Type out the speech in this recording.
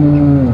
Mm.